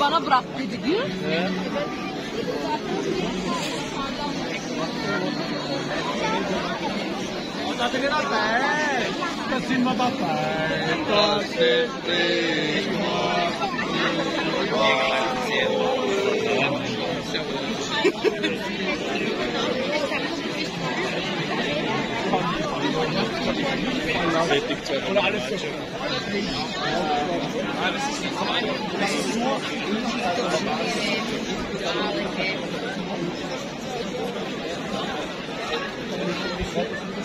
bana bıraktıydık ya. Evet. Tategera back, Tasim Baba back, Tasim Oder alles so. Alles ist Das ist nur.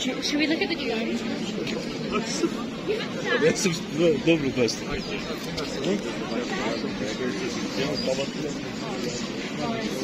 Jew- Should we look at the Jews? Це ну, добре дасть. Oder auch mit Türken. Ja, mit Türken.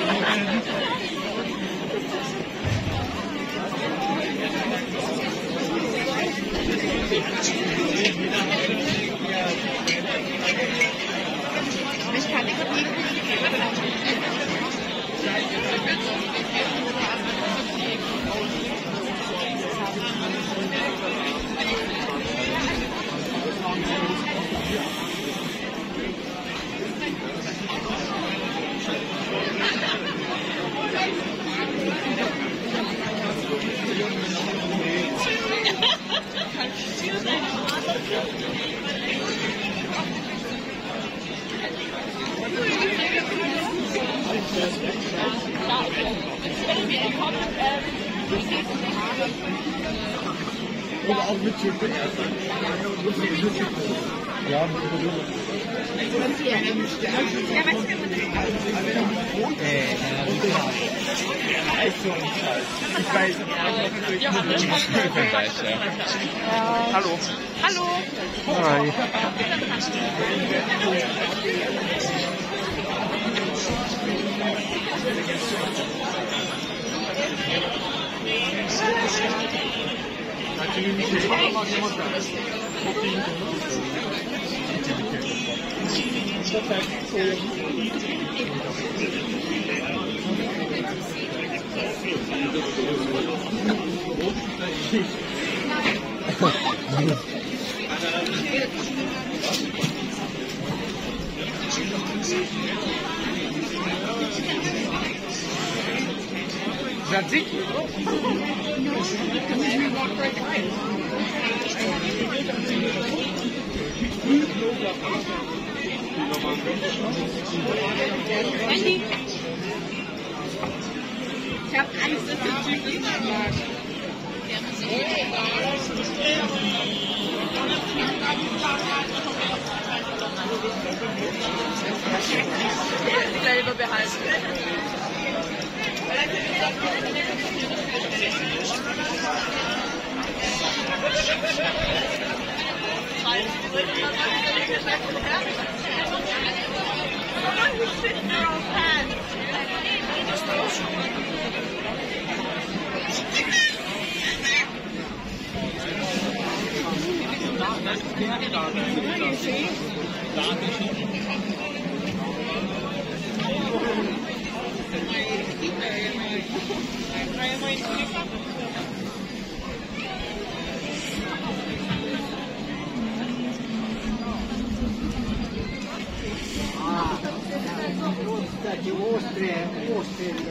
Ich weiß Hallo. Hallo. Hi. Jadzik? Handy. Jadik? Andy. Angst, dass der Кстати, острые, острые.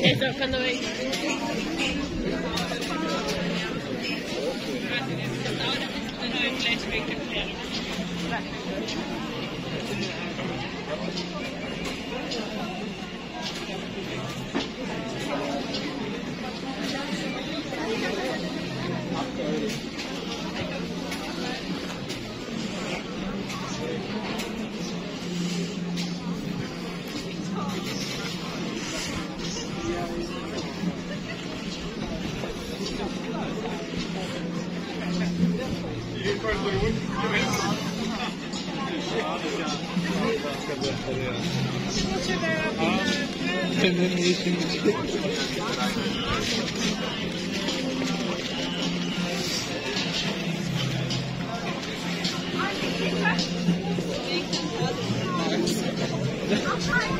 えっと、この上。Please make the plan.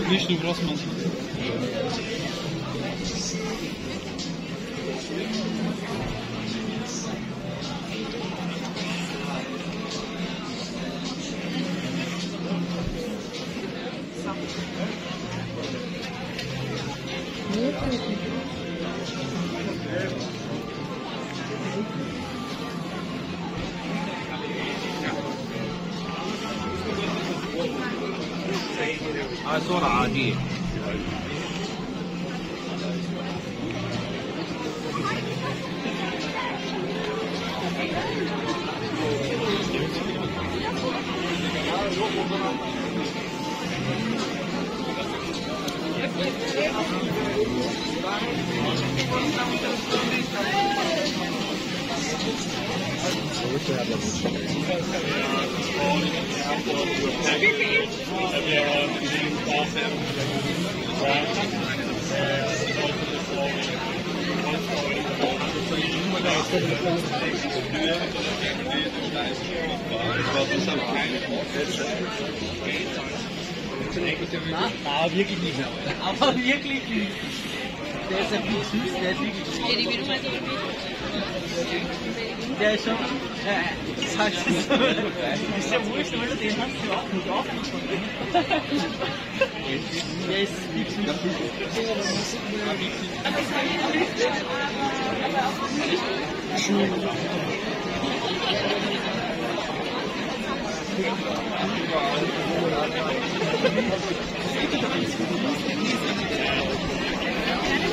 Vishnu een Thank you. 他说哪里 आप ये click आप ये click der ist wirklich mais uma vez. Der ist schon. Äh, du so. Ist ja wurscht, weil den hast du auch nicht aufgefunden. Der ist viel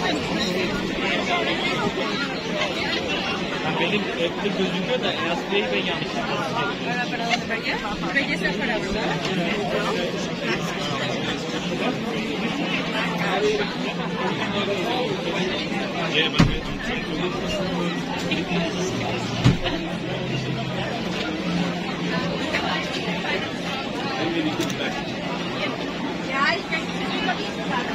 Yani benim etli gözüküyor da Enes Bey'i ben yanlış Ja, ich möchte nicht über diesen Tag.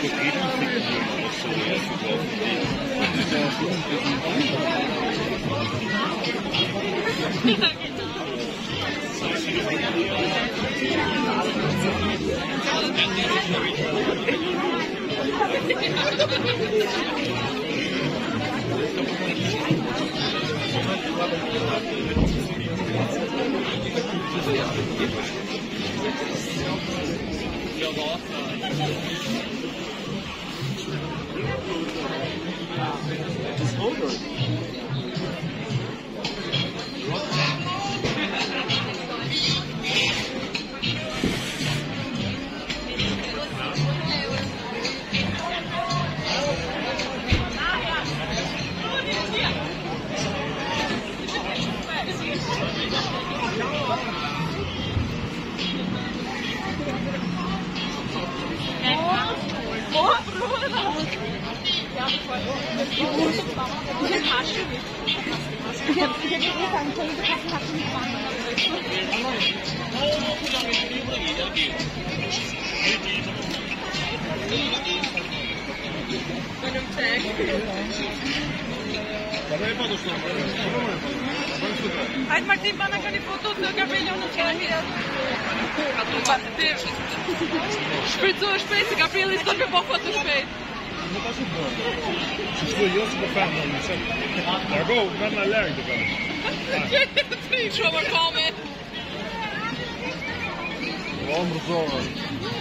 要走啊！Disorder. Ô, Hai Martin, bana kan ni foto så kan Gabriele notieren. Spielt so spät, Gabriele Look how she's doing. She's still yours for fat on yourself. There go, not my Larry the brother. Comment. Wonderful.